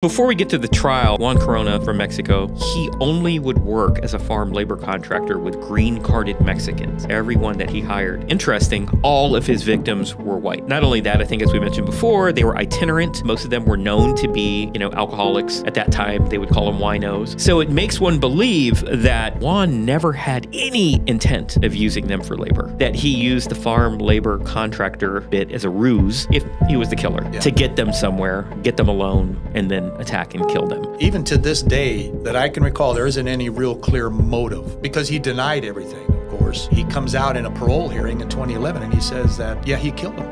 Before we get to the trial, Juan Corona from Mexico, he only would work as a farm labor contractor with green carded Mexicans, everyone that he hired. Interesting, all of his victims were white. Not only that, I think as we mentioned before, they were itinerant. Most of them were known to be, you know, alcoholics. At that time, they would call them winos. So it makes one believe that Juan never had any intent of using them for labor, that he used the farm labor contractor bit as a ruse, if he was the killer, Yeah. to get them somewhere, get them alone, and then attack and kill them. Even to this day, that I can recall, there isn't any real clear motive because he denied everything, of course. He comes out in a parole hearing in 2011 and he says that, yeah, he killed him.